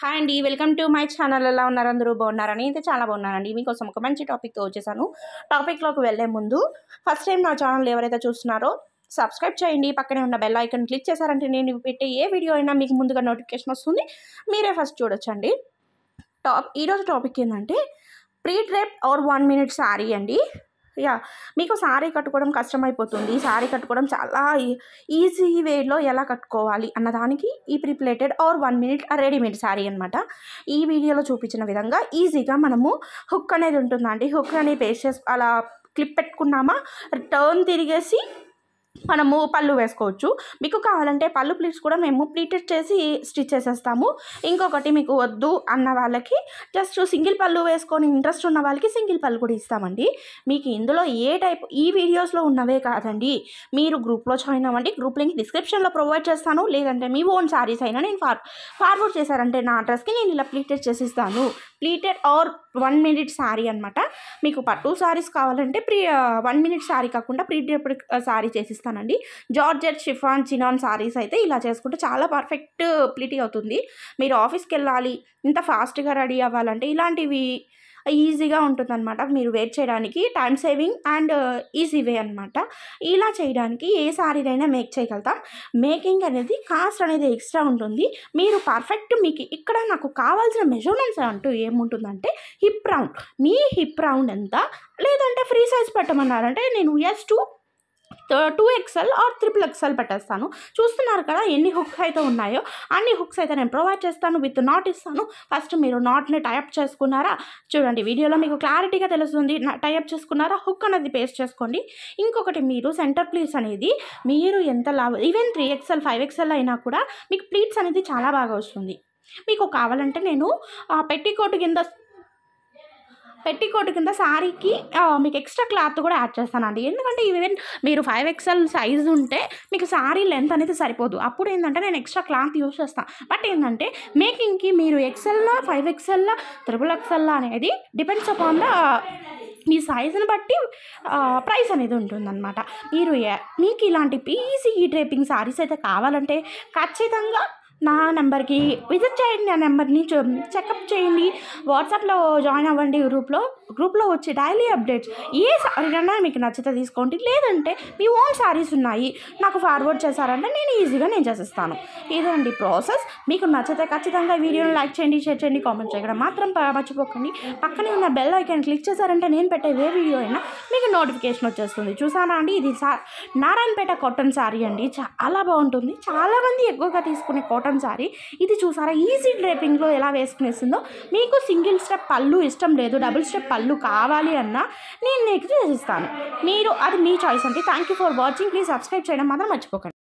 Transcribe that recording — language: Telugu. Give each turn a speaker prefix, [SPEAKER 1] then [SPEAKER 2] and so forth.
[SPEAKER 1] హాయ్ అండి వెల్కమ్ టు మై ఛానల్. ఎలా ఉన్నారు? అందరూ బాగున్నారని అయితే చాలా బాగున్నానండి. మీకోసం ఒక మంచి టాపిక్తో వచ్చేసాను. టాపిక్లోకి వెళ్ళే ముందు ఫస్ట్ టైం నా ఛానల్ ఎవరైతే చూస్తున్నారో సబ్స్క్రైబ్ చేయండి. పక్కనే ఉన్న బెల్ ఐకన్ క్లిక్ చేశారంటే నేను పెట్టే ఏ వీడియో అయినా మీకు ముందుగా నోటిఫికేషన్ వస్తుంది. మీరే ఫస్ట్ చూడొచ్చండి. టాప్ ఈరోజు టాపిక్ ఏంటంటే pre drape or one minute sari అండి. యా మీకు శారీ కట్టుకోవడం కష్టమైపోతుంది. శారీ కట్టుకోవడం చాలా ఈ- ఈజీ వేలో ఎలా కట్టుకోవాలి అన్నదానికి ఈ prepleated or one minute readymade sari అనమాట ఈ వీడియోలో చూపించిన విధంగా ఈజీగా మనము హుక్ అనేది ఉంటుందండి. హుక్ అనేది పేస్ట్ అలా క్లిప్ పెట్టుకున్నామా టర్న్ తిరిగేసి మనము పళ్ళు వేసుకోవచ్చు. మీకు కావాలంటే పళ్ళు ప్లీట్స్ కూడా మేము ప్లీటెడ్ చేసి స్టిచ్ చేసేస్తాము. ఇంకొకటి మీకు వద్దు అన్న వాళ్ళకి జస్ట్ సింగిల్ పళ్ళు వేసుకొని ఇంట్రెస్ట్ ఉన్న వాళ్ళకి సింగిల్ పళ్ళు కూడా ఇస్తామండి. మీకు ఇందులో ఏ టైప్ ఈ వీడియోస్లో ఉన్నవే కాదండి. మీరు గ్రూప్లో జాయిన్ అవ్వండి. గ్రూప్ లింక్ డిస్క్రిప్షన్లో ప్రొవైడ్ చేస్తాను. లేదంటే మీ ఓన్ సారీస్ అయినా నేను ఫార్ ఫార్వర్డ్ చేశారంటే నా అడ్రస్కి నేను ఇలా pleated చేసిస్తాను. Pleated or one minute sari అనమాట మీకు పట్టు శారీస్ కావాలంటే ప్రీ వన్ మినిట్ శారీ కాకుండా ప్రీటెడ్ uh, శారీ చూపిస్తానండి. జార్జెట్ షిఫాన్ చినాన్ సారీస్ అయితే ఇలా చేసుకుంటే చాలా పర్ఫెక్ట్ ప్లీటీ అవుతుంది. మీరు ఆఫీస్కి వెళ్ళాలి ఇంత ఫాస్ట్గా రెడీ అవ్వాలంటే ఇలాంటివి ఈజీగా ఉంటుందన్నమాట. మీరు వెయిట్ చేయడానికి time saving and easy way అనమాట ఇలా చేయడానికి ఏ శారీనైనా మేక్ చేయగలుగుతాం. మేకింగ్ అనేది కాస్ట్ అనేది ఎక్స్ట్రా ఉంటుంది. మీరు పర్ఫెక్ట్ మీకు ఇక్కడ నాకు కావాల్సిన మెజర్మెంట్స్ అంటూ ఏముంటుందంటే హిప్ రౌండ్. మీ హిప్ రౌండ్ ఎంత? లేదంటే ఫ్రీ సైజ్ పెట్టమన్నారంటే నేను S to two XL or triple XL పెట్టేస్తాను. చూస్తున్నారు కదా ఎన్ని హుక్స్ అయితే ఉన్నాయో అన్ని హుక్స్ అయితే నేను ప్రొవైడ్ చేస్తాను. విత్ నాట్ ఇస్తాను. ఫస్ట్ మీరు నాట్ని టైప్ చేసుకున్నారా? చూడండి వీడియోలో మీకు క్లారిటీగా తెలుస్తుంది. టైప్ చేసుకున్నారా? హుక్ అనేది పేస్ట్ చేసుకోండి. ఇంకొకటి మీరు సెంటర్ ప్లీట్స్ అనేది మీరు ఎంత లాభ even three XL five XL అయినా కూడా మీకు ప్లీట్స్ అనేది చాలా బాగా వస్తుంది. మీకు కావాలంటే నేను పెట్టికోటు కింద పెట్టికోట్ కింద శారీకి మీకు ఎక్స్ట్రా క్లాత్ కూడా యాడ్ చేస్తానండి. ఎందుకంటే ఈవెన్ మీరు ఫైవ్ ఎక్స్ఎల్ సైజ్ ఉంటే మీకు శారీ లెంత్ అనేది సరిపోదు. అప్పుడు ఏంటంటే నేను ఎక్స్ట్రా క్లాత్ యూస్ చేస్తాను బట్ ఏంటంటే మేకింగ్కి మీరు ఎక్సెల్లా ఫైవ్ ఎక్సెల్లా త్రిబుల్ ఎక్సెల్లా అనేది డిపెండ్స్ అపాన్ ద మీ సైజుని బట్టి ప్రైస్ అనేది ఉంటుందన్నమాట. మీరు మీకు ఇలాంటి పీసీ డ్రేపింగ్ సారీస్ అయితే కావాలంటే ఖచ్చితంగా నా నెంబర్కి విజిట్ చేయండి నా నెంబర్ని. చెకప్ చేయండి. వాట్సాప్లో జాయిన్ అవ్వండి గ్రూప్లో. గ్రూప్లో వచ్చే డైలీ అప్డేట్స్. ఏ సారీనైనా మీకు నచ్చితే తీసుకోండి. లేదంటే మీ ఓన్ శారీస్ ఉన్నాయి. నాకు ఫార్వర్డ్ చేశారంటే నేను ఈజీగా నేను చేసిస్తాను. ఇదండి ప్రాసెస్. మీకు నచ్చితే ఖచ్చితంగా వీడియోని లైక్ చేయండి షేర్ చేయండి కామెంట్ చేయడం మాత్రం మర్చిపోకండి. పక్కనే ఉన్న బెల్ ఐకాన్ క్లిక్ చేశారంటే నేను పెట్టే ఏ వీడియో అయినా మీకు నోటిఫికేషన్ వచ్చేస్తుంది. చూసారా అండి? ఇది సా నారాయణపేట కాటన్ శారీ అండి. చాలా బాగుంటుంది. చాలామంది ఎక్కువగా తీసుకునే కాటన్ శారీ ఇది చూసారా? ఈజీ డ్రేపింగ్లో ఎలా వేసుకునేస్తుందో మీకు సింగిల్ స్టెప్ పళ్ళు ఇష్టం లేదు డబుల్ స్టెప్ పళ్ళు కావాలి అన్నా నేను నీకు చేసిస్తాను మీరు అది మీ చాయిస్ అండి. Thank you for watching. Please subscribe చేయడం మాత్రం మర్చిపోకండి.